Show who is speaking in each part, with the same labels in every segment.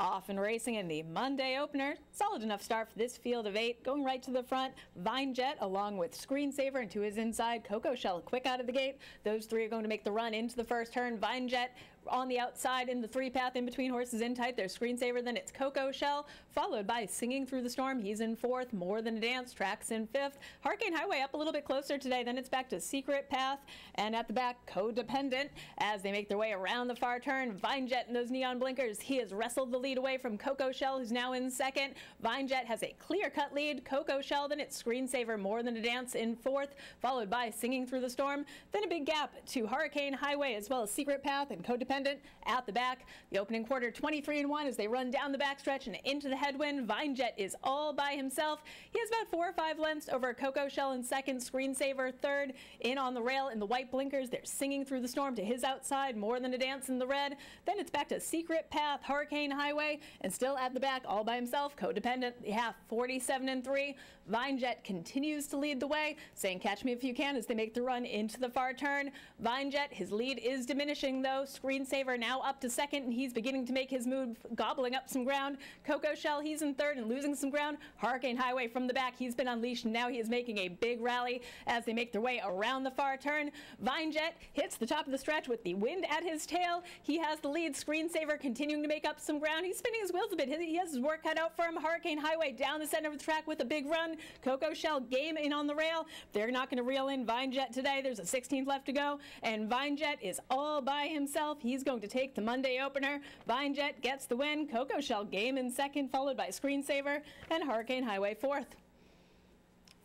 Speaker 1: Off and racing in the Monday opener. Solid enough start for this field of eight. Going right to the front, Vine Jet along with Screensaver and to his inside, Coco Shell quick out of the gate. Those three are going to make the run into the first turn. Vine Jet on the outside in the three path in between horses in tight. There's Screensaver, then it's Coco Shell, followed by Singing Through the Storm. He's in fourth. More Than a Dance tracks in fifth. Hurricane Highway up a little bit closer today. Then it's back to Secret Path and at the back, Codependent as they make their way around the far turn. Vine Jet and those neon blinkers. He has wrestled the lead away from Coco Shell, who's now in second. VineJet has a clear-cut lead. Coco Shell, then it's Screensaver More Than a Dance in fourth, followed by Singing Through the Storm. Then a big gap to Hurricane Highway, as well as Secret Path and Codependent at the back. The opening quarter, 23 and 1 as they run down the backstretch and into the headwind. VineJet is all by himself. He has about four or five lengths over Coco Shell in second, Screensaver third. In on the rail in the white blinkers, they're singing through the storm to his outside, more than a dance in the red. Then it's back to Secret Path, Hurricane Highway and still at the back all by himself, codependent, half 47 and 3. VineJet continues to lead the way, saying catch me if you can as they make the run into the far turn. VineJet, his lead is diminishing though. Screensaver now up to second and he's beginning to make his move, gobbling up some ground. Coco Shell, he's in third and losing some ground. Hurricane Highway from the back, he's been unleashed and now he is making a big rally as they make their way around the far turn. VineJet hits the top of the stretch with the wind at his tail. He has the lead. Screensaver continuing to make up some ground he's spinning his wheels a bit. He has his work cut out for him. Hurricane Highway down the center of the track with a big run. Coco Shell game in on the rail. They're not going to reel in VineJet today. There's a 16th left to go, and VineJet is all by himself. He's going to take the Monday opener. VineJet gets the win. Coco Shell game in second, followed by Screensaver and Hurricane Highway fourth.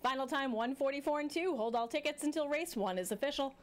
Speaker 1: Final time 144 and 2. Hold all tickets until race one is official.